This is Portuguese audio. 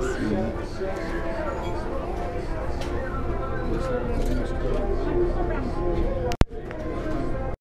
Sim.